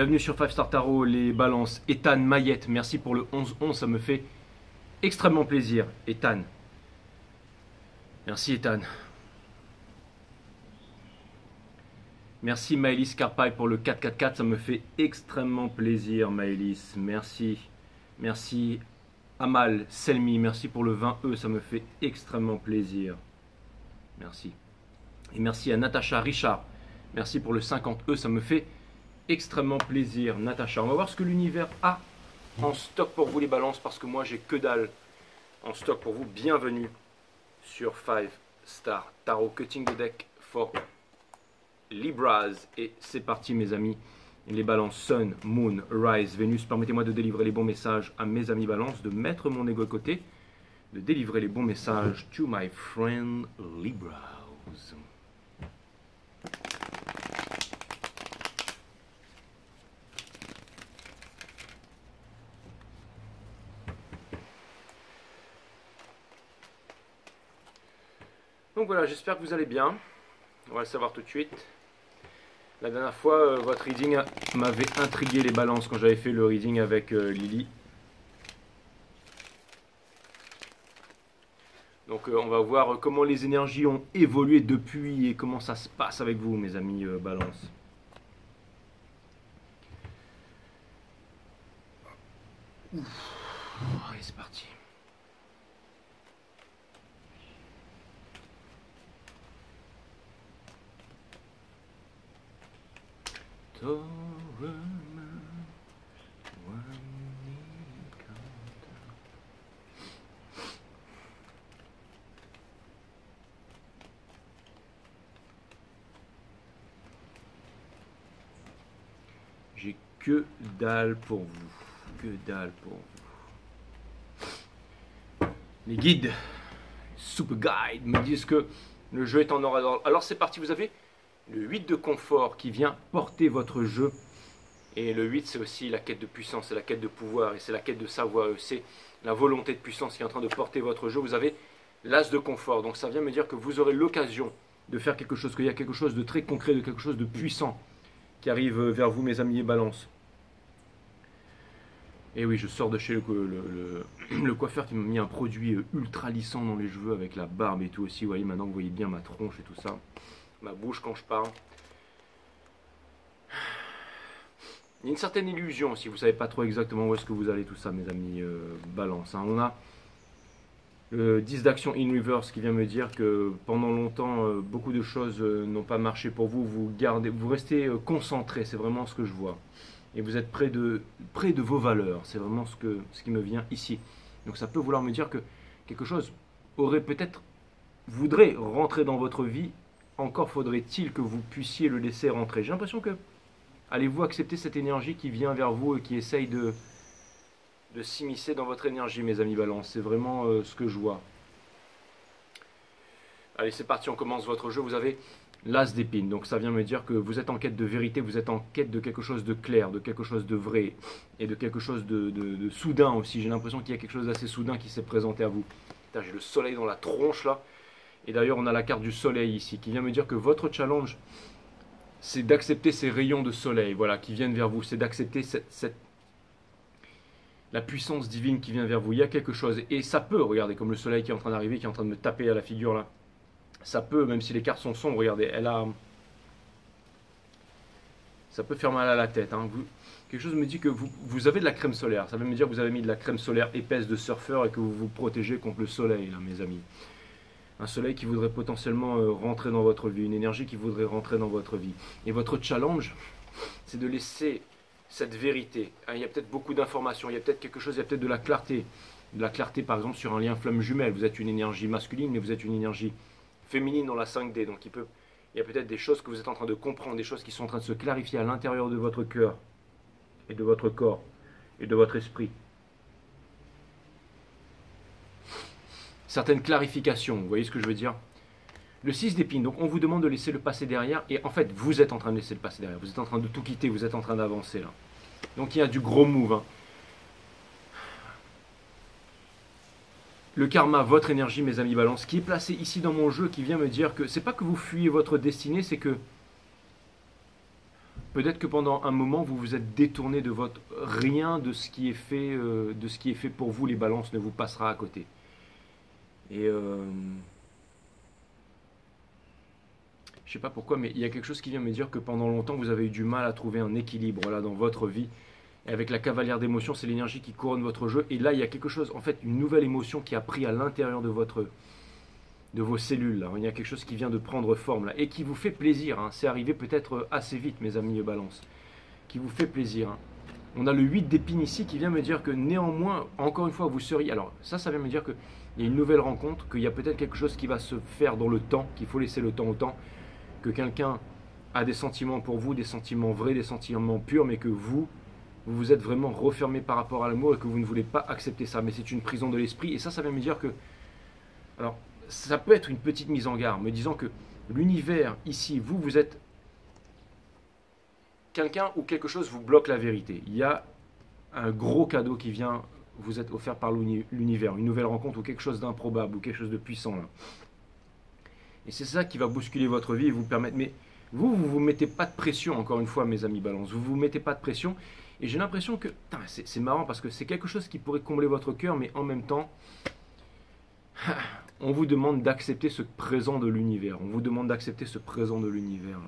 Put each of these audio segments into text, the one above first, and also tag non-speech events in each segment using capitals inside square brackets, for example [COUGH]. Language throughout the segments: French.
Bienvenue sur Five Star Tarot, les balances. Ethan Mayette, merci pour le 11-11, ça me fait extrêmement plaisir. Ethan. Merci Ethan. Merci Maëlys Carpaille pour le 444, ça me fait extrêmement plaisir Maëlys. Merci. Merci Amal Selmi, merci pour le 20E, ça me fait extrêmement plaisir. Merci. Et merci à Natacha Richard, merci pour le 50E, ça me fait extrêmement plaisir. Natacha, on va voir ce que l'univers a en stock pour vous les balances, parce que moi j'ai que dalle en stock pour vous. Bienvenue sur 5 Star Tarot Cutting the Deck for Libras. Et c'est parti mes amis. Les balances Sun, Moon, Rise, Vénus. Permettez-moi de délivrer les bons messages à mes amis balances, de mettre mon ego à côté, de délivrer les bons messages to my friend Libras. Voilà, j'espère que vous allez bien. On va le savoir tout de suite. La dernière fois, euh, votre reading m'avait intrigué les balances quand j'avais fait le reading avec euh, Lily. Donc euh, on va voir comment les énergies ont évolué depuis et comment ça se passe avec vous, mes amis balances. Allez, c'est parti. J'ai que dalle pour vous. Que dalle pour vous. Les guides, Super Guide, me disent que le jeu est en or. Alors c'est parti, vous avez le 8 de confort qui vient porter votre jeu. Et le 8, c'est aussi la quête de puissance, c'est la quête de pouvoir, et c'est la quête de savoir, c'est la volonté de puissance qui est en train de porter votre jeu. Vous avez l'as de confort, donc ça vient me dire que vous aurez l'occasion de faire quelque chose, qu'il y a quelque chose de très concret, de quelque chose de puissant qui arrive vers vous, mes amis et balance. Et oui, je sors de chez le, [CLEARS THROAT] coiffeur qui m'a mis un produit ultra lissant dans les cheveux avec la barbe et tout aussi. Vous voyez, maintenant vous voyez bien ma tronche et tout ça ma bouche quand je parle. Il y a une certaine illusion si vous ne savez pas trop exactement où est-ce que vous allez tout ça, mes amis euh, balance. Hein. On a le 10 d'action in reverse qui vient me dire que pendant longtemps, euh, beaucoup de choses euh, n'ont pas marché pour vous. Vous, gardez, vous restez concentré, c'est vraiment ce que je vois. Et vous êtes près de, près de vos valeurs, c'est vraiment ce, que, ce qui me vient ici. Donc ça peut vouloir me dire que quelque chose aurait peut-être, voudrait rentrer dans votre vie encore faudrait-il que vous puissiez le laisser rentrer. J'ai l'impression que allez-vous accepter cette énergie qui vient vers vous et qui essaye de, de s'immiscer dans votre énergie, mes amis balance. C'est vraiment euh, ce que je vois. Allez, c'est parti, on commence votre jeu. Vous avez l'as d'épine. Donc ça vient me dire que vous êtes en quête de vérité, vous êtes en quête de quelque chose de clair, de quelque chose de vrai et de quelque chose de, de soudain aussi. J'ai l'impression qu'il y a quelque chose d'assez soudain qui s'est présenté à vous. J'ai le soleil dans la tronche là. Et d'ailleurs, on a la carte du soleil ici qui vient me dire que votre challenge, c'est d'accepter ces rayons de soleil, voilà, qui viennent vers vous. C'est d'accepter cette, la puissance divine qui vient vers vous. Il y a quelque chose. Et ça peut, regardez, comme le soleil qui est en train d'arriver, qui est en train de me taper à la figure là. Ça peut, même si les cartes sont sombres, regardez, elle a. Ça peut faire mal à la tête. Hein. quelque chose me dit que vous, vous, avez de la crème solaire. Ça veut me dire que vous avez mis de la crème solaire épaisse de surfeur et que vous vous protégez contre le soleil, là, mes amis un soleil qui voudrait potentiellement euh, rentrer dans votre vie, une énergie qui voudrait rentrer dans votre vie. Et votre challenge, c'est de laisser cette vérité. Hein, il y a peut-être beaucoup d'informations, il y a peut-être quelque chose, il y a peut-être de la clarté. De la clarté, par exemple, sur un lien flamme jumelle. Vous êtes une énergie masculine, mais vous êtes une énergie féminine dans la 5D. Donc il, peut, il y a peut-être des choses que vous êtes en train de comprendre, des choses qui sont en train de se clarifier à l'intérieur de votre cœur et de votre corps et de votre esprit. Certaines clarifications. Vous voyez ce que je veux dire? Le 6 d'épines, donc on vous demande de laisser le passé derrière, et en fait, vous êtes en train de laisser le passé derrière. Vous êtes en train de tout quitter, vous êtes en train d'avancer là. Donc il y a du gros move. Hein. Le karma, votre énergie, mes amis balance, qui est placé ici dans mon jeu, qui vient me dire que c'est pas que vous fuyez votre destinée, c'est que peut-être que pendant un moment, vous vous êtes détourné de votre rien de ce qui est fait, euh, de ce qui est fait pour vous, les balances ne vous passera à côté. Et euh, je sais pas pourquoi, mais il y a quelque chose qui vient me dire que pendant longtemps, vous avez eu du mal à trouver un équilibre là dans votre vie. Et avec la cavalière d'émotions, c'est l'énergie qui couronne votre jeu. Et là, il y a quelque chose, en fait, une nouvelle émotion qui a pris à l'intérieur de votre de vos cellules. Là. Il y a quelque chose qui vient de prendre forme là, et qui vous fait plaisir. Hein. C'est arrivé peut-être assez vite, mes amis balance. Qui vous fait plaisir. Hein. On a le 8 d'épines ici qui vient me dire que néanmoins, encore une fois, vous seriez. Alors, ça, ça vient me dire qu'il y a une nouvelle rencontre, qu'il y a peut-être quelque chose qui va se faire dans le temps, qu'il faut laisser le temps au temps, que quelqu'un a des sentiments pour vous, des sentiments vrais, des sentiments purs, mais que vous, vous vous êtes vraiment refermé par rapport à l'amour et que vous ne voulez pas accepter ça. Mais c'est une prison de l'esprit. Et ça, ça vient me dire que. Alors, ça peut être une petite mise en garde, me disant que l'univers, ici, vous, vous êtes quelqu'un ou quelque chose vous bloque la vérité. Il y a un gros cadeau qui vient vous être offert par l'univers, une nouvelle rencontre ou quelque chose d'improbable ou quelque chose de puissant. Et c'est ça qui va bousculer votre vie et vous permettre. Mais vous, vous vous mettez pas de pression, encore une fois, mes amis balance. Vous vous mettez pas de pression. Et j'ai l'impression que. C'est marrant parce que c'est quelque chose qui pourrait combler votre cœur, mais en même temps, [SIGHS] on vous demande d'accepter ce présent de l'univers. On vous demande d'accepter ce présent de l'univers.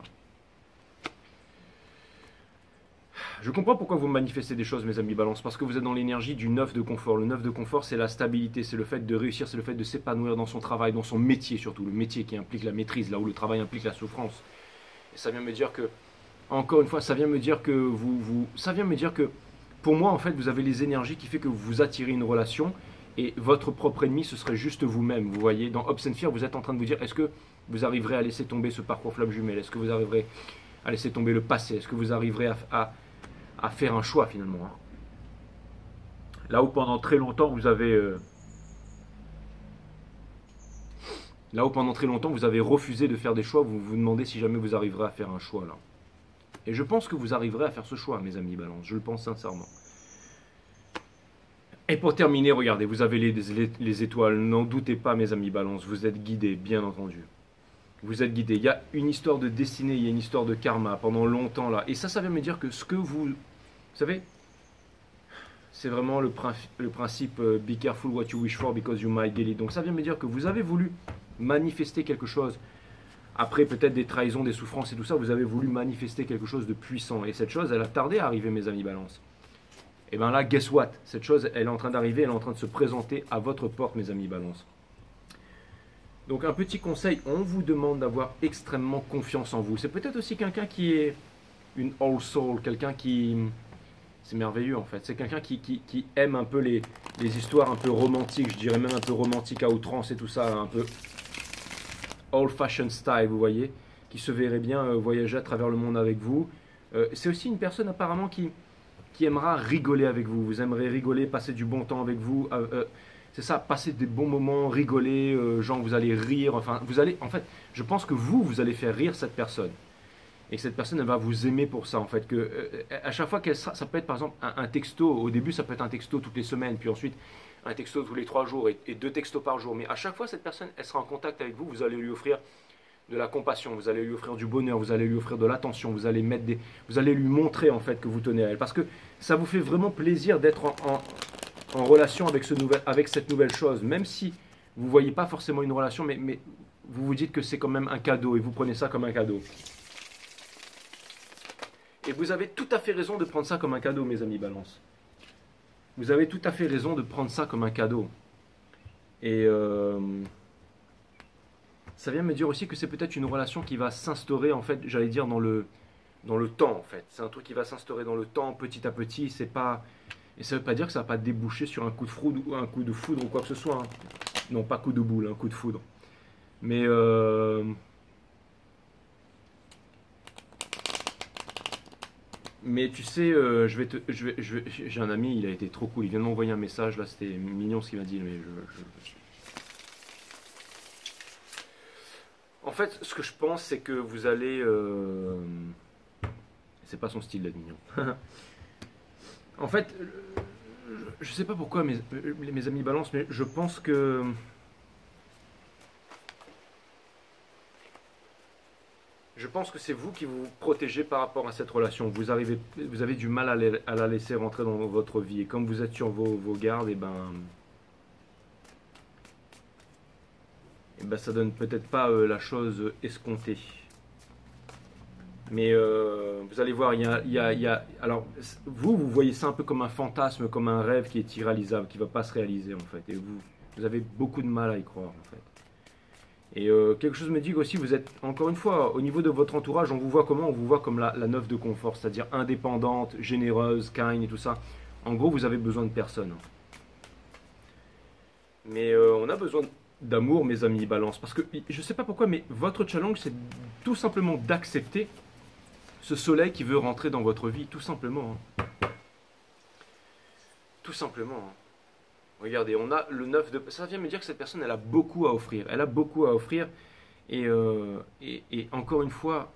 Je comprends pourquoi vous manifestez des choses, mes amis balance, parce que vous êtes dans l'énergie du neuf de confort. Le neuf de confort, c'est la stabilité, c'est le fait de réussir, c'est le fait de s'épanouir dans son travail, dans son métier surtout, le métier qui implique la maîtrise, là où le travail implique la souffrance. Et ça vient me dire que, encore une fois, ça vient me dire que vous, vous ça vient me dire que, pour moi, en fait, vous avez les énergies qui fait que vous attirez une relation et votre propre ennemi, ce serait juste vous-même. Vous voyez, dans Ops Fear, vous êtes en train de vous dire est-ce que vous arriverez à laisser tomber ce parcours flamme jumelle? Est-ce que vous arriverez à laisser tomber le passé? Est-ce que vous arriverez à, faire un choix finalement hein? Là où pendant très longtemps vous avez. Euh, là où pendant très longtemps vous avez refusé de faire des choix, vous vous demandez si jamais vous arriverez à faire un choix là. Et je pense que vous arriverez à faire ce choix, mes amis Balance. Je le pense sincèrement. Et pour terminer, regardez, vous avez les, étoiles. N'en doutez pas, mes amis balance, vous êtes guidés, bien entendu. Vous êtes guidés. Il y a une histoire de destinée, il y a une histoire de karma pendant longtemps là. Et ça, ça veut me dire que ce que vous... Vous savez, c'est vraiment le, principe euh, Be careful what you wish for because you might get it. Donc ça vient me dire que vous avez voulu manifester quelque chose. Après peut-être des trahisons, des souffrances et tout ça, vous avez voulu manifester quelque chose de puissant. Et cette chose, elle a tardé à arriver, mes amis balance. Et eh bien là, guess what? Cette chose, elle est en train d'arriver, elle est en train de se présenter à votre porte, mes amis balance. Donc un petit conseil, on vous demande d'avoir extrêmement confiance en vous. C'est peut-être aussi quelqu'un qui est une all soul, quelqu'un qui... C'est merveilleux en fait. C'est quelqu'un qui, qui, aime un peu les, les, histoires un peu romantiques, je dirais même un peu romantique à outrance et tout ça, un peu old fashioned style, vous voyez, qui se verrait bien euh, voyager à travers le monde avec vous. Euh, c'est aussi une personne apparemment qui, qui aimera rigoler avec vous. Vous aimerez rigoler, passer du bon temps avec vous. Euh, c'est ça, passer des bons moments, rigoler, genre vous allez rire. Enfin, vous allez, en fait, je pense que vous, vous allez faire rire cette personne. Et que cette personne, elle va vous aimer pour ça, en fait. Que, à chaque fois qu'elle ça peut être par exemple un, texto. Au début, ça peut être un texto toutes les semaines, puis ensuite un texto tous les trois jours et, deux textos par jour. Mais à chaque fois, cette personne, elle sera en contact avec vous. Vous allez lui offrir de la compassion, vous allez lui offrir du bonheur, vous allez lui offrir de l'attention, vous allez mettre des, vous allez lui montrer en fait que vous tenez à elle, parce que ça vous fait vraiment plaisir d'être en, relation avec, ce nouvel, avec cette nouvelle chose, même si vous voyez pas forcément une relation, mais vous vous dites que c'est quand même un cadeau et vous prenez ça comme un cadeau. Et vous avez tout à fait raison de prendre ça comme un cadeau, mes amis Balance. Vous avez tout à fait raison de prendre ça comme un cadeau. Et euh, ça vient me dire aussi que c'est peut-être une relation qui va s'instaurer, en fait, j'allais dire, dans le, dans le temps, en fait. C'est un truc qui va s'instaurer dans le temps, petit à petit. C'est pas... Et ça ne veut pas dire que ça va pas déboucher sur un coup de foudre ou un coup de foudre ou quoi que ce soit. Hein. Non, pas coup de boule, un coup de foudre. Mais... Euh, mais tu sais, euh, je vais te, je vais, j'ai un ami, il a été trop cool. Il vient de m'envoyer un message là, c'était mignon ce qu'il m'a dit, mais je, En fait, ce que je pense, c'est que vous allez. Euh... C'est pas son style d'être mignon. [LAUGHS] en fait, je sais pas pourquoi mes, mes amis balancent, mais je pense que. Je pense que c'est vous qui vous protégez par rapport à cette relation. Vous, vous avez du mal à, la laisser rentrer dans votre vie. Et comme vous êtes sur vos, gardes, et eh ben, et eh ben ça donne peut-être pas euh, la chose escomptée. Mais euh, vous allez voir, il y, a, Alors, vous, vous voyez ça un peu comme un fantasme, comme un rêve qui est irréalisable, qui ne va pas se réaliser en fait. Et vous, vous avez beaucoup de mal à y croire en fait. Et euh, quelque chose me dit aussi, vous êtes, encore une fois, au niveau de votre entourage, on vous voit comment? On vous voit comme la, la neuf de confort, c'est-à-dire indépendante, généreuse, kind et tout ça. En gros, vous avez besoin de personne. Mais euh, on a besoin d'amour, mes amis, balance. Parce que je ne sais pas pourquoi, mais votre challenge, c'est tout simplement d'accepter ce soleil qui veut rentrer dans votre vie, tout simplement. Hein. Tout simplement. Hein. Regardez, on a le 9 de... Ça vient me dire que cette personne, elle a beaucoup à offrir. Elle a beaucoup à offrir. Et, euh, encore une fois,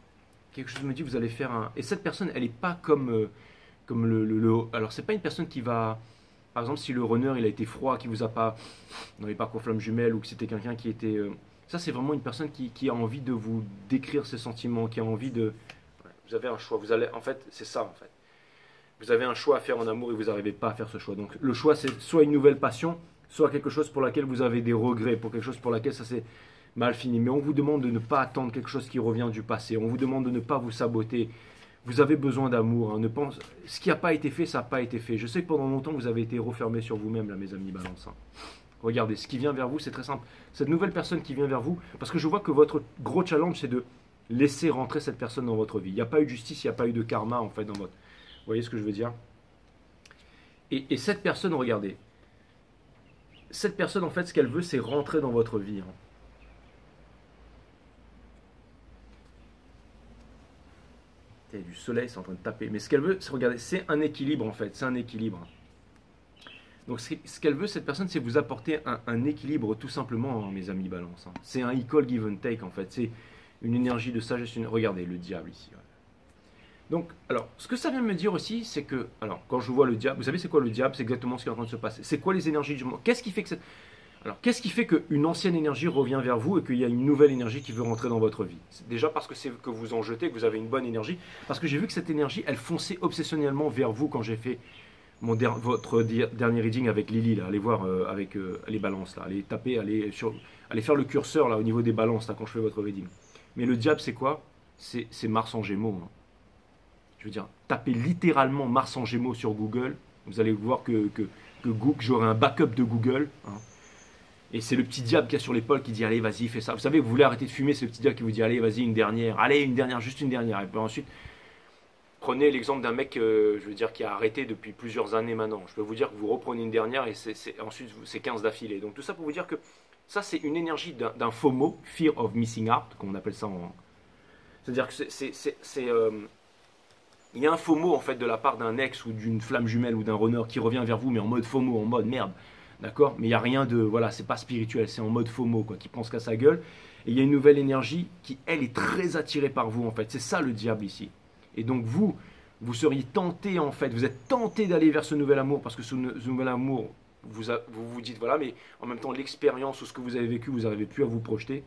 quelque chose me dit, vous allez faire un... Et cette personne, elle n'est pas comme, euh, comme le, le, le... Alors, c'est pas une personne qui va... Par exemple, si le runner, il a été froid, qui vous a pas... Dans les parcours flammes jumelles, ou que c'était quelqu'un qui était... Euh, ça, c'est vraiment une personne qui, qui, a envie de vous décrire ses sentiments, qui a envie de... Vous avez un choix. Vous allez... En fait, c'est ça, en fait vous avez un choix à faire en amour et vous n'arrivez pas à faire ce choix. Donc le choix, c'est soit une nouvelle passion, soit quelque chose pour laquelle vous avez des regrets, pour quelque chose pour laquelle ça s'est mal fini. Mais on vous demande de ne pas attendre quelque chose qui revient du passé. On vous demande de ne pas vous saboter. Vous avez besoin d'amour. Hein. Ne pense... Ce qui n'a pas été fait, ça n'a pas été fait. Je sais que pendant longtemps, vous avez été refermé sur vous-même, là, mes amis balance. Regardez, ce qui vient vers vous, c'est très simple. Cette nouvelle personne qui vient vers vous, parce que je vois que votre gros challenge, c'est de laisser rentrer cette personne dans votre vie. Il n'y a pas eu de justice, il n'y a pas eu de karma, en fait, dans votre vous voyez ce que je veux dire? Et, cette personne, regardez, cette personne, en fait, ce qu'elle veut, c'est rentrer dans votre vie. Hein. du soleil, c'est en train de taper. Mais ce qu'elle veut, c'est regarder, c'est un équilibre en fait, c'est un équilibre. Donc ce qu'elle veut, cette personne, c'est vous apporter un, équilibre tout simplement, hein, mes amis balance. Hein. C'est un equal give and take en fait. C'est une énergie de sagesse. Regardez le diable ici. Donc, alors, ce que ça vient me dire aussi, c'est que, alors, quand je vois le diable, vous savez c'est quoi le diable? C'est exactement ce qui est en train de se passer. C'est quoi les énergies du monde Qu'est-ce qui fait que Alors, qu'est-ce qui fait qu'une ancienne énergie revient vers vous et qu'il y a une nouvelle énergie qui veut rentrer dans votre vie? C'est déjà parce que c'est que vous en jetez, que vous avez une bonne énergie, parce que j'ai vu que cette énergie, elle fonçait obsessionnellement vers vous quand j'ai fait mon votre dernier reading avec Lily, là. Allez voir euh, avec euh, les balances, là. Allez taper, allez, sur, faire le curseur, là, au niveau des balances, là, quand je fais votre reading. Mais le diable, c'est quoi? C'est Mars en gémeaux. Hein je veux dire, tapez littéralement Mars en Gémeaux sur Google, vous allez voir que, que, que, j'aurai un backup de Google. Hein. Et c'est le petit diable qui a sur l'épaule qui dit allez vas-y fais ça. Vous savez, vous voulez arrêter de fumer, c'est le petit diable qui vous dit allez vas-y une dernière, allez une dernière, juste une dernière. Et puis ensuite, prenez l'exemple d'un mec, euh, je veux dire, qui a arrêté depuis plusieurs années maintenant. Je peux vous dire que vous reprenez une dernière et c'est, ensuite c'est 15 d'affilée. Donc tout ça pour vous dire que ça c'est une énergie d'un, FOMO, Fear of Missing Out, qu'on appelle ça en... C'est-à-dire que c'est, euh, il y a un mot en fait de la part d'un ex ou d'une flamme jumelle ou d'un runner qui revient vers vous mais en mode mot, en mode merde. D'accord? Mais il n'y a rien de. Voilà, c'est pas spirituel, c'est en mode mot, quoi, qui pense qu'à sa gueule. Et il y a une nouvelle énergie qui, elle, est très attirée par vous, en fait. C'est ça le diable ici. Et donc, vous, vous seriez tenté, en fait, vous êtes tenté d'aller vers ce nouvel amour, parce que ce, nouvel amour, vous, vous vous dites, voilà, mais en même temps, l'expérience ou ce que vous avez vécu, vous n'arrivez plus à vous projeter.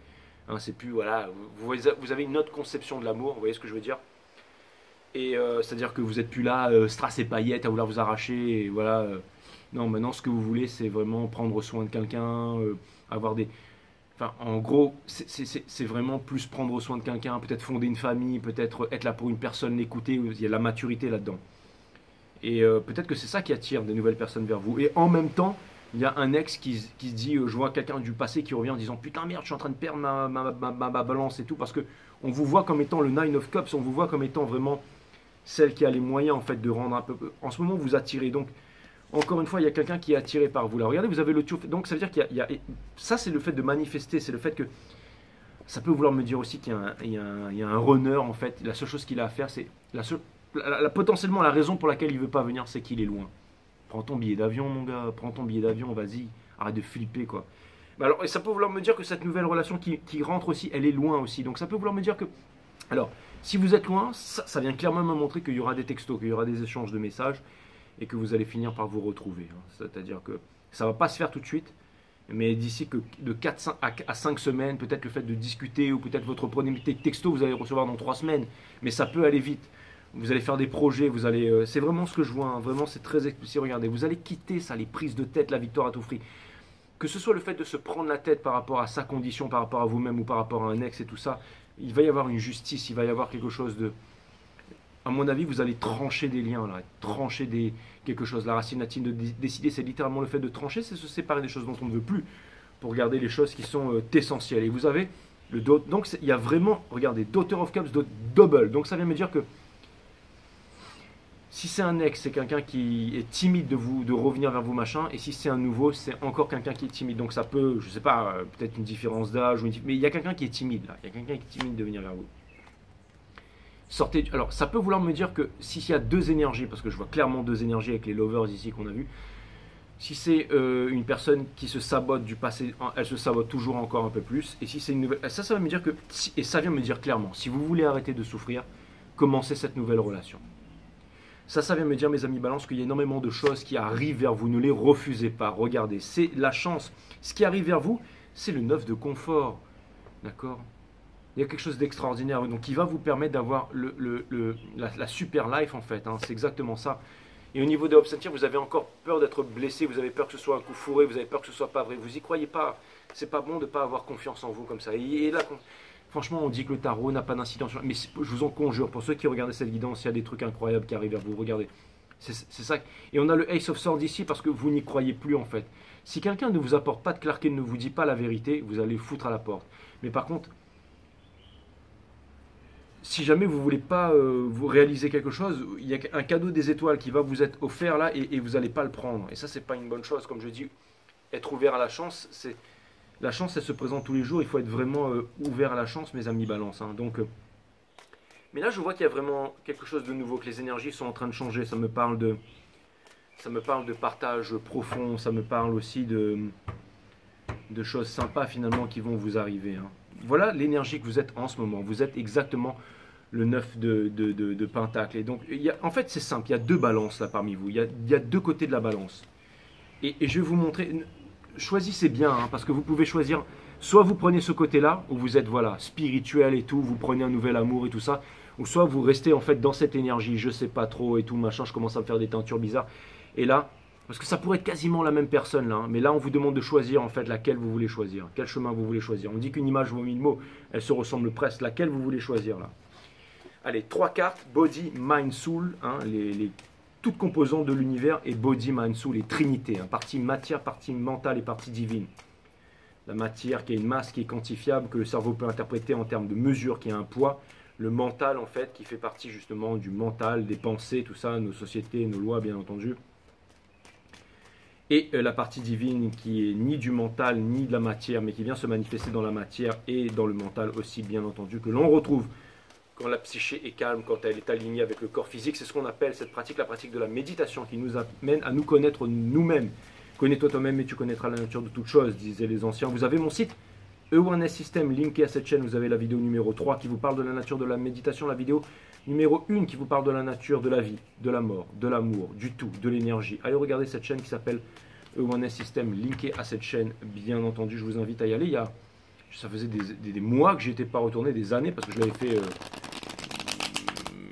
Hein, c'est plus, voilà, vous, vous avez une autre conception de l'amour, vous voyez ce que je veux dire? Et euh, c'est-à-dire que vous n'êtes plus là, euh, strass et paillettes, à vouloir vous arracher. Et voilà. Euh. non, maintenant, ce que vous voulez, c'est vraiment prendre soin de quelqu'un, avoir des. Enfin, en gros, c'est vraiment plus prendre soin de quelqu'un, peut-être fonder une famille, peut-être être là pour une personne, l'écouter. Il y a la maturité là-dedans. Et peut-être que c'est ça qui attire des nouvelles personnes vers vous. Et en même temps, il y a un ex qui, se dit Je vois quelqu'un du passé qui revient en disant Putain, merde, je suis en train de perdre ma, ma balance et tout. Parce que on vous voit comme étant le Nine of Cups, on vous voit comme étant vraiment celle qui a les moyens en fait de rendre un peu. En ce moment, vous attirez. Donc, encore une fois, il y a quelqu'un qui est attiré par vous. Là, regardez, vous avez le tour. Donc, ça veut dire qu'il y, a. Ça, c'est le fait de manifester. C'est le fait que. Ça peut vouloir me dire aussi qu'il y, a un runner en fait. La seule chose qu'il a à faire, c'est. La potentiellement, la raison pour laquelle il ne veut pas venir, c'est qu'il est loin. Prends ton billet d'avion, mon gars. Prends ton billet d'avion, vas-y. Arrête de flipper, quoi. alors, et ça peut vouloir me dire que cette nouvelle relation qui, qui rentre aussi, elle est loin aussi. Donc, ça peut vouloir me dire que. Alors, si vous êtes loin, ça, vient clairement me montrer qu'il y aura des textos, qu'il y aura des échanges de messages et que vous allez finir par vous retrouver. Hein. C'est-à-dire que ça ne va pas se faire tout de suite, Mais d'ici que de 4 à 5 semaines, peut-être le fait de discuter ou peut-être votre problématique texto, vous allez recevoir dans 3 semaines. Mais ça peut aller vite. Vous allez faire des projets, vous allez. Euh, c'est vraiment ce que je vois. Hein. vraiment, c'est très explicite. Regardez, vous allez quitter ça, les prises de tête, la victoire à tout prix. Que ce soit le fait de se prendre la tête par rapport à sa condition, par rapport à vous-même ou par rapport à un ex et tout ça, il va y avoir une justice, il va y avoir quelque chose de. À mon avis, vous allez trancher des liens, trancher des, quelque chose. La racine latine de décider, c'est littéralement le fait de trancher, c'est se séparer des choses dont on ne veut plus pour garder les choses qui sont euh, essentielles. Et vous avez le donc il y a vraiment, regardez, Daughter of Cups, double. Donc ça vient me dire que si c'est un ex, c'est quelqu'un qui est timide de vous, de revenir vers vous, machin. Et si c'est un nouveau, c'est encore quelqu'un qui est timide. Donc ça peut, je sais pas, euh, peut-être une différence d'âge, mais il y a quelqu'un qui est timide là. Il y a quelqu'un qui est timide de venir vers vous. Sortez. Alors ça peut vouloir me dire que s'il y a deux énergies, parce que je vois clairement deux énergies avec les lovers ici qu'on a vu. Si c'est euh, une personne qui se sabote du passé, elle se sabote toujours encore un peu plus. Et si c'est une nouvelle, ça, ça va me dire que, et ça vient me dire clairement, si vous voulez arrêter de souffrir, commencez cette nouvelle relation. Ça, ça vient me dire, mes amis balance, qu'il y a énormément de choses qui arrivent vers vous. Ne les refusez pas. Regardez, c'est la chance. Ce qui arrive vers vous, c'est le neuf de confort. D'accord? Il y a quelque chose d'extraordinaire. Donc, qui va vous permettre d'avoir la, super life, en fait. Hein. C'est exactement ça. Et au niveau des obstinateurs, vous avez encore peur d'être blessé, vous avez peur que ce soit un coup fourré, vous avez peur que ce soit pas vrai. Vous y croyez pas. C'est pas bon de ne pas avoir confiance en vous comme ça. Et là, Franchement, on dit que le tarot n'a pas d'incidence. Mais je vous en conjure, pour ceux qui regardent cette guidance, il y a des trucs incroyables qui arrivent à vous. Regardez. C'est ça. Et on a le Ace of Swords ici parce que vous n'y croyez plus en fait. Si quelqu'un ne vous apporte pas de clarté, ne vous dit pas la vérité, vous allez foutre à la porte. Mais par contre, si jamais vous voulez pas euh, vous réaliser quelque chose, il y a un cadeau des étoiles qui va vous être offert là et, vous n'allez pas le prendre. Et ça, c'est pas une bonne chose. Comme je dis, être ouvert à la chance, c'est la chance, elle se présente tous les jours. Il faut être vraiment euh, ouvert à la chance, mes amis balance. Hein. Donc, euh, mais là, je vois qu'il y a vraiment quelque chose de nouveau, que les énergies sont en train de changer. Ça me parle de, ça me parle de partage profond. Ça me parle aussi de, de choses sympas finalement qui vont vous arriver. Hein. Voilà l'énergie que vous êtes en ce moment. Vous êtes exactement le 9 de, de, de, Pentacle. Et donc, en fait, c'est simple. Il y a deux balances là parmi vous. Il y a, il y a deux côtés de la balance. Et, et, je vais vous montrer choisissez bien, hein, parce que vous pouvez choisir, soit vous prenez ce côté-là, où vous êtes voilà spirituel et tout, vous prenez un nouvel amour et tout ça, ou soit vous restez en fait dans cette énergie, je sais pas trop et tout, machin, je commence à me faire des teintures bizarres. Et là, parce que ça pourrait être quasiment la même personne là, hein, mais là on vous demande de choisir en fait laquelle vous voulez choisir, quel chemin vous voulez choisir. On dit qu'une image vaut mille mots, elle se ressemble presque, laquelle vous voulez choisir là? Allez, trois cartes, Body, Mind, Soul, hein, les, les toute composante de l'univers est body, mind, soul et trinité. Hein. Partie matière, partie mentale et partie divine. La matière qui est une masse qui est quantifiable, que le cerveau peut interpréter en termes de mesure, qui a un poids. Le mental, en fait, qui fait partie justement du mental, des pensées, tout ça, nos sociétés, nos lois, bien entendu. Et euh, la partie divine qui est ni du mental ni de la matière, mais qui vient se manifester dans la matière et dans le mental aussi, bien entendu, que l'on retrouve quand la psyché est calme, quand elle est alignée avec le corps physique. C'est ce qu'on appelle cette pratique, la pratique de la méditation, qui nous amène à nous connaître nous-mêmes. Connais-toi toi-même et tu connaîtras la nature de toutes choses, disaient les anciens. Vous avez mon site E1S System, linké à cette chaîne, vous avez la vidéo numéro 3 qui vous parle de la nature de la méditation, la vidéo numéro 1 qui vous parle de la nature de la vie, de la mort, de l'amour, du tout, de l'énergie. Allez regarder cette chaîne qui s'appelle E1S System, linké à cette chaîne, bien entendu, je vous invite à y aller. Il y a, ça faisait des, mois que j'étais pas retourné, des années, parce que je l'avais fait euh,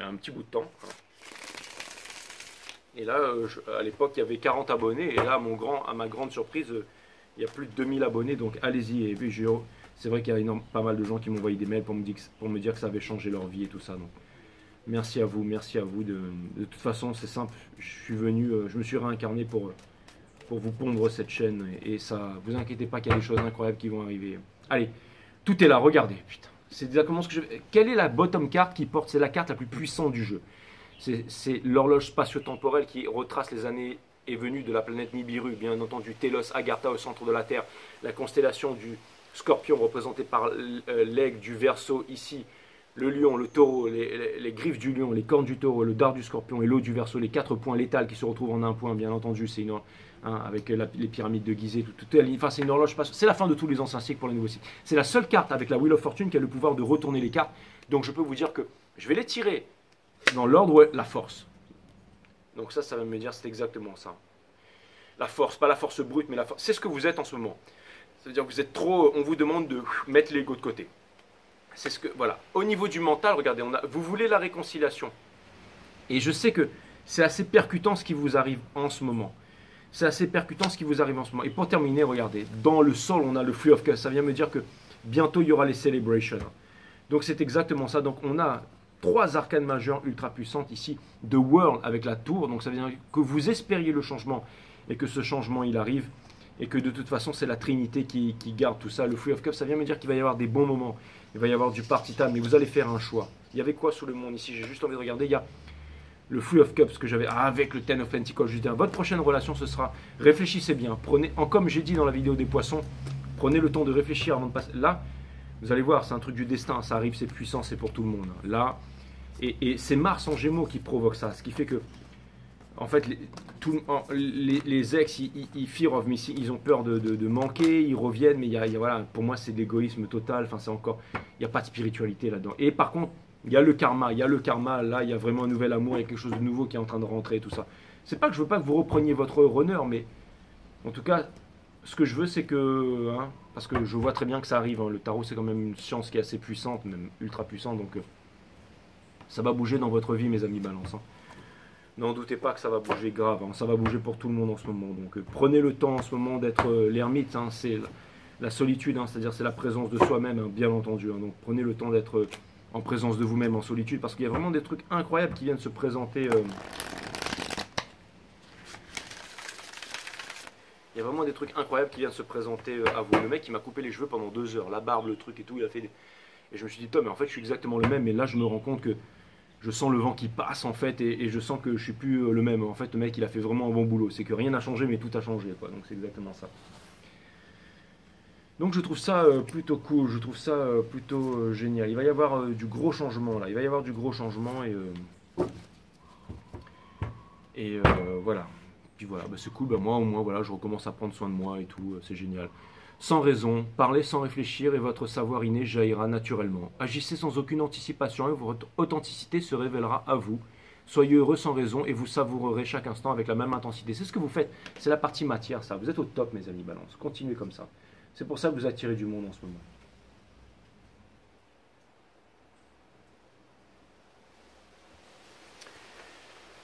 un petit bout de temps. Hein. Et là, euh, à l'époque, il y avait 40 abonnés. Et là, à, mon grand, à ma grande surprise, euh, il y a plus de 2000 abonnés. Donc allez-y. Et puis, c'est vrai qu'il y a pas mal de gens qui m'ont envoyé des mails pour me, dire, pour me dire que ça avait changé leur vie et tout ça. Donc merci à vous. Merci à vous. De, toute façon, c'est simple. Je suis venu, euh, je me suis réincarné pour, pour vous pondre cette chaîne. Et, ça, vous inquiétez pas qu'il y a des choses incroyables qui vont arriver. Allez, tout est là. Regardez. Putain. C'est exactement ce que je. Quelle est la bottom card qui porte C'est la carte la plus puissante du jeu. C'est l'horloge spatio-temporelle qui retrace les années et venues de la planète Nibiru, bien entendu Telos Agartha au centre de la Terre, la constellation du Scorpion représentée par euh, l'aigle du Verseau ici, le lion, le taureau, les, griffes du lion, les cornes du taureau, le dard du scorpion et l'eau du Verseau, les quatre points létals qui se retrouvent en un point, bien entendu, c'est une, Hein, avec les pyramides de Gizeh, tout, tout, enfin, c'est une horloge, c'est la fin de tous les anciens cycles pour les nouveaux cycles. C'est la seule carte avec la Wheel of Fortune qui a le pouvoir de retourner les cartes. Donc je peux vous dire que je vais les tirer dans l'ordre la force. Donc ça, ça va me dire c'est exactement ça. La force, pas la force brute, mais la force. C'est ce que vous êtes en ce moment. Ça veut dire que vous êtes trop. On vous demande de mettre l'ego de côté. C'est ce que. Voilà. Au niveau du mental, regardez, on vous voulez la réconciliation. Et je sais que c'est assez percutant ce qui vous arrive en ce moment. C'est assez percutant ce qui vous arrive en ce moment. Et pour terminer, regardez, dans le sol, on a le Free of Cups. Ça vient me dire que bientôt, il y aura les celebrations. Donc c'est exactement ça. Donc on a trois arcanes majeures ultra puissantes ici. The World avec la tour. Donc ça veut dire que vous espériez le changement et que ce changement, il arrive. Et que de toute façon, c'est la Trinité qui, garde tout ça. Le Free of Cups, ça vient me dire qu'il va y avoir des bons moments. Il va y avoir du party time. Mais vous allez faire un choix. Il y avait quoi sous le monde ici? J'ai juste envie de regarder. Il y a le Free of Cups que j'avais avec le Ten of Pentacles. Je dis, votre prochaine relation, ce sera réfléchissez bien. Prenez, en, comme j'ai dit dans la vidéo des poissons, prenez le temps de réfléchir avant de passer. Là, vous allez voir, c'est un truc du destin. Ça arrive, c'est puissant, c'est pour tout le monde. Là, et, c'est Mars en Gémeaux qui provoque ça. Ce qui fait que, en fait, les, les, ex, ils, of missing, ils ont peur de, manquer, ils reviennent, mais y a, voilà, pour moi, c'est d'égoïsme total. Enfin, c'est encore, il n'y a pas de spiritualité là-dedans. Et par contre, il y a le karma, il y a le karma, là, il y a vraiment un nouvel amour, il y a quelque chose de nouveau qui est en train de rentrer, tout ça. C'est pas que je veux pas que vous repreniez votre honneur, mais en tout cas, ce que je veux, c'est que, hein, parce que je vois très bien que ça arrive, hein, le tarot c'est quand même une science qui est assez puissante, même ultra puissante, donc euh, ça va bouger dans votre vie, mes amis balance. Hein. N'en doutez pas que ça va bouger grave, ça va bouger pour tout le monde en ce moment. Donc euh, prenez le temps en ce moment d'être euh, l'ermite, c'est la, solitude, c'est-à-dire c'est la présence de soi-même, bien entendu. donc prenez le temps d'être en présence de vous-même, en solitude, parce qu'il y a vraiment des trucs incroyables qui viennent se présenter. Euh, il y a vraiment des trucs incroyables qui viennent se présenter euh, à vous. Le mec, qui m'a coupé les cheveux pendant deux heures, la barbe, le truc et tout, il a fait des... Et je me suis dit, Tom, mais en fait, je suis exactement le même, mais là, je me rends compte que je sens le vent qui passe, en fait, et, je sens que je suis plus euh, le même. En fait, le mec, il a fait vraiment un bon boulot. C'est que rien n'a changé, mais tout a changé. Donc, c'est exactement ça. Donc je trouve ça euh, plutôt cool, je trouve ça euh, plutôt euh, génial. Il va y avoir du gros changement là, il va y avoir du gros changement et, et voilà. Puis voilà, bah, c'est cool, bah, moi au moins voilà, je recommence à prendre soin de moi et tout, c'est génial. Sans raison, parlez sans réfléchir et votre savoir inné jaillira naturellement. Agissez sans aucune anticipation et votre authenticité se révélera à vous. Soyez heureux sans raison et vous savourerez chaque instant avec la même intensité. C'est ce que vous faites, c'est la partie matière ça. Vous êtes au top mes amis balance, continuez comme ça. C'est pour ça que vous attirez du monde en ce moment.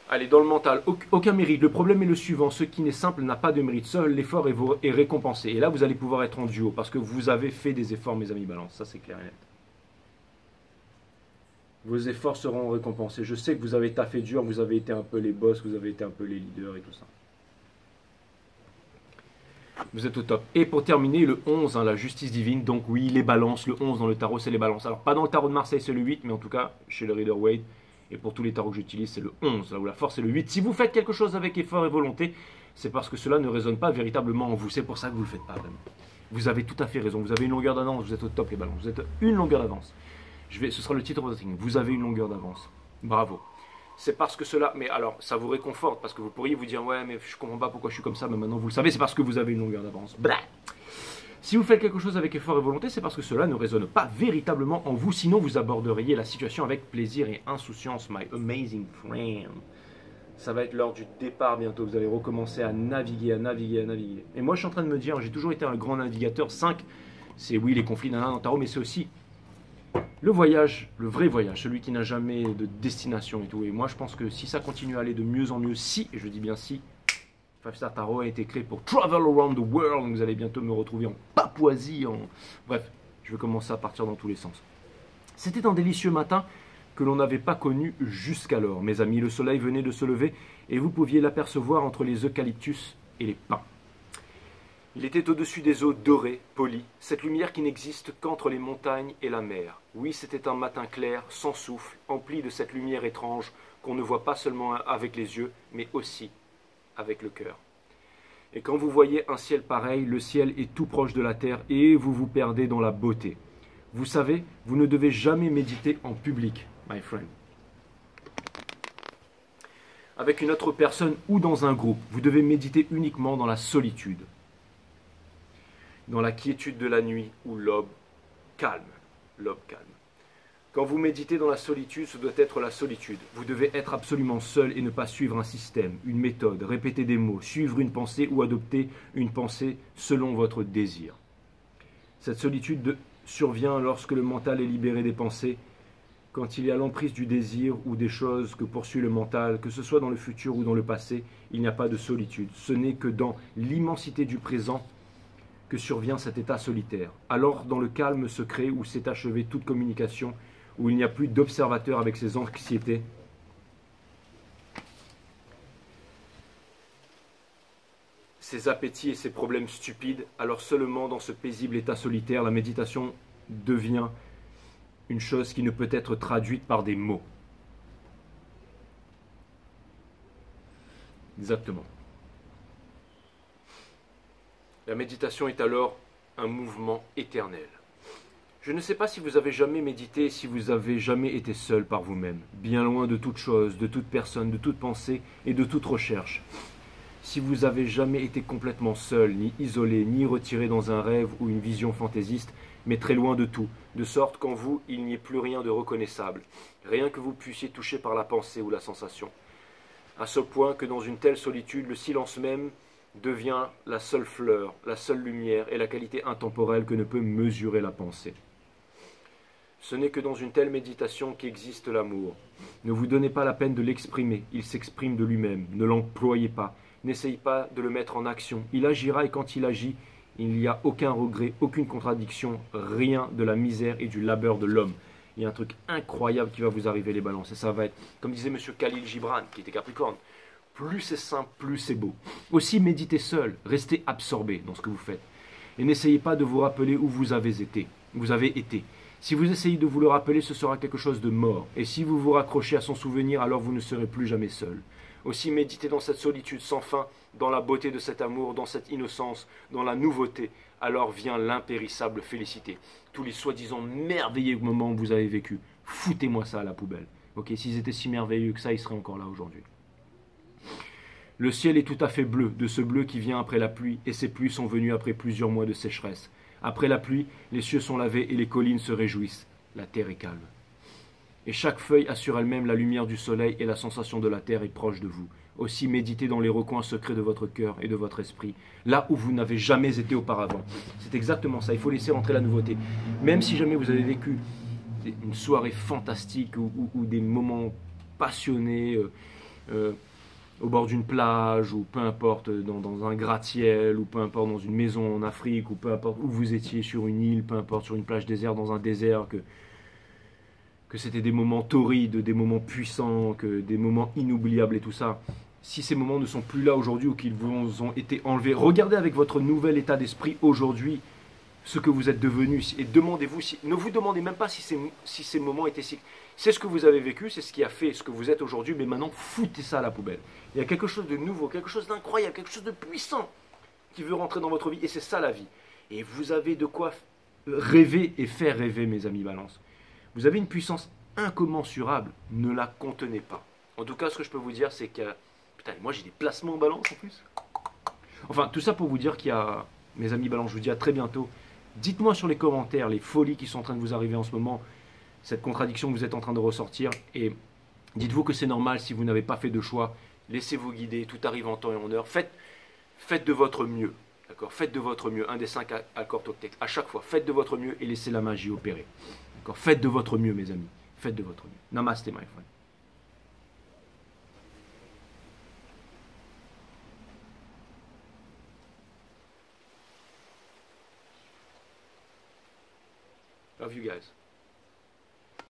Allez, dans le mental, aucun mérite. Le problème est le suivant, ce qui n'est simple n'a pas de mérite. Seul l'effort est, récompensé. Et là, vous allez pouvoir être en duo, parce que vous avez fait des efforts, mes amis balance. Ça, c'est clair et net. Vos efforts seront récompensés. Je sais que vous avez taffé dur, vous avez été un peu les boss, vous avez été un peu les leaders et tout ça. Vous êtes au top. Et pour terminer, le 11, hein, la justice divine. Donc oui, les balances. Le 11 dans le tarot, c'est les balances. Alors pas dans le tarot de Marseille, c'est le 8, mais en tout cas, chez le Reader Wade. Et pour tous les tarots que j'utilise, c'est le 11, là où la force est le 8. Si vous faites quelque chose avec effort et volonté, c'est parce que cela ne résonne pas véritablement en vous. C'est pour ça que vous ne le faites pas vraiment. Vous avez tout à fait raison. Vous avez une longueur d'avance. Vous êtes au top, les balances. Vous êtes une longueur d'avance. Je vais, ce sera le titre de votre Vous avez une longueur d'avance. Bravo c'est parce que cela, mais alors ça vous réconforte parce que vous pourriez vous dire ouais mais je comprends pas pourquoi je suis comme ça, mais maintenant vous le savez, c'est parce que vous avez une longueur d'avance. Si vous faites quelque chose avec effort et volonté, c'est parce que cela ne résonne pas véritablement en vous, sinon vous aborderiez la situation avec plaisir et insouciance, my amazing friend. Ça va être l'heure du départ bientôt, vous allez recommencer à naviguer, à naviguer, à naviguer. Et moi je suis en train de me dire, j'ai toujours été un grand navigateur, 5, c'est oui les conflits d'un tarot, mais c'est aussi le voyage, le vrai voyage, celui qui n'a jamais de destination et tout. Et moi, je pense que si ça continue à aller de mieux en mieux, si, et je dis bien si, Five Star Tarot a été créé pour travel around the world. Vous allez bientôt me retrouver en Papouasie. En... Bref, je vais commencer à partir dans tous les sens. C'était un délicieux matin que l'on n'avait pas connu jusqu'alors. Mes amis, le soleil venait de se lever et vous pouviez l'apercevoir entre les eucalyptus et les pins. Il était au-dessus des eaux dorées, polies, cette lumière qui n'existe qu'entre les montagnes et la mer. Oui, c'était un matin clair, sans souffle, empli de cette lumière étrange qu'on ne voit pas seulement avec les yeux, mais aussi avec le cœur. Et quand vous voyez un ciel pareil, le ciel est tout proche de la terre et vous vous perdez dans la beauté. Vous savez, vous ne devez jamais méditer en public, my friend. Avec une autre personne ou dans un groupe, vous devez méditer uniquement dans la solitude dans la quiétude de la nuit ou l'aube calme. L'aube calme. Quand vous méditez dans la solitude, ce doit être la solitude. Vous devez être absolument seul et ne pas suivre un système, une méthode, répéter des mots, suivre une pensée ou adopter une pensée selon votre désir. Cette solitude survient lorsque le mental est libéré des pensées, quand il y a l'emprise du désir ou des choses que poursuit le mental, que ce soit dans le futur ou dans le passé, il n'y a pas de solitude. Ce n'est que dans l'immensité du présent que survient cet état solitaire. Alors, dans le calme secret où s'est achevée toute communication, où il n'y a plus d'observateur avec ses anxiétés, ses appétits et ses problèmes stupides, alors seulement dans ce paisible état solitaire, la méditation devient une chose qui ne peut être traduite par des mots. Exactement. La méditation est alors un mouvement éternel. Je ne sais pas si vous avez jamais médité, si vous avez jamais été seul par vous-même, bien loin de toute chose, de toute personne, de toute pensée et de toute recherche. Si vous avez jamais été complètement seul, ni isolé, ni retiré dans un rêve ou une vision fantaisiste, mais très loin de tout, de sorte qu'en vous il n'y ait plus rien de reconnaissable, rien que vous puissiez toucher par la pensée ou la sensation. À ce point que dans une telle solitude, le silence même devient la seule fleur, la seule lumière et la qualité intemporelle que ne peut mesurer la pensée. Ce n'est que dans une telle méditation qu'existe l'amour. Ne vous donnez pas la peine de l'exprimer, il s'exprime de lui-même, ne l'employez pas, n'essayez pas de le mettre en action, il agira et quand il agit, il n'y a aucun regret, aucune contradiction, rien de la misère et du labeur de l'homme. Il y a un truc incroyable qui va vous arriver les balances, et ça va être, comme disait M. Khalil Gibran, qui était Capricorne, plus c'est simple, plus c'est beau. Aussi méditez seul, restez absorbé dans ce que vous faites. Et n'essayez pas de vous rappeler où vous avez été. Vous avez été. Si vous essayez de vous le rappeler, ce sera quelque chose de mort. Et si vous vous raccrochez à son souvenir, alors vous ne serez plus jamais seul. Aussi méditez dans cette solitude sans fin, dans la beauté de cet amour, dans cette innocence, dans la nouveauté. Alors vient l'impérissable félicité. Tous les soi-disant merveilleux moments que vous avez vécus, foutez-moi ça à la poubelle. Ok, s'ils étaient si merveilleux que ça, ils seraient encore là aujourd'hui. Le ciel est tout à fait bleu, de ce bleu qui vient après la pluie, et ces pluies sont venues après plusieurs mois de sécheresse. Après la pluie, les cieux sont lavés et les collines se réjouissent. La terre est calme. Et chaque feuille a sur elle-même la lumière du soleil et la sensation de la terre est proche de vous. Aussi méditez dans les recoins secrets de votre cœur et de votre esprit, là où vous n'avez jamais été auparavant. C'est exactement ça, il faut laisser rentrer la nouveauté. Même si jamais vous avez vécu une soirée fantastique ou, des moments passionnés, euh, euh, au bord d'une plage, ou peu importe, dans, un gratte-ciel, ou peu importe, dans une maison en Afrique, ou peu importe où vous étiez sur une île, peu importe, sur une plage déserte, dans un désert, que, que c'était des moments torrides, des moments puissants, que des moments inoubliables et tout ça. Si ces moments ne sont plus là aujourd'hui ou qu'ils vous ont été enlevés, regardez avec votre nouvel état d'esprit aujourd'hui ce que vous êtes devenu et demandez-vous, si, ne vous demandez même pas si ces moments étaient si... C'est ce que vous avez vécu, c'est ce qui a fait ce que vous êtes aujourd'hui, mais maintenant foutez ça à la poubelle. Il y a quelque chose de nouveau, quelque chose d'incroyable, quelque chose de puissant qui veut rentrer dans votre vie et c'est ça la vie. Et vous avez de quoi rêver et faire rêver, mes amis balance. Vous avez une puissance incommensurable, ne la contenez pas. En tout cas, ce que je peux vous dire, c'est que. Putain, moi j'ai des placements en balance en plus. Enfin, tout ça pour vous dire qu'il y a. Mes amis balance, je vous dis à très bientôt. Dites-moi sur les commentaires les folies qui sont en train de vous arriver en ce moment, cette contradiction que vous êtes en train de ressortir. Et dites-vous que c'est normal si vous n'avez pas fait de choix. Laissez-vous guider, tout arrive en temps et en heure. Faites, faites de votre mieux. D'accord? Faites de votre mieux. Un des cinq accords Toctec. À chaque fois, faites de votre mieux et laissez la magie opérer. D'accord? Faites de votre mieux, mes amis. Faites de votre mieux. Namaste, my friend. Love you guys.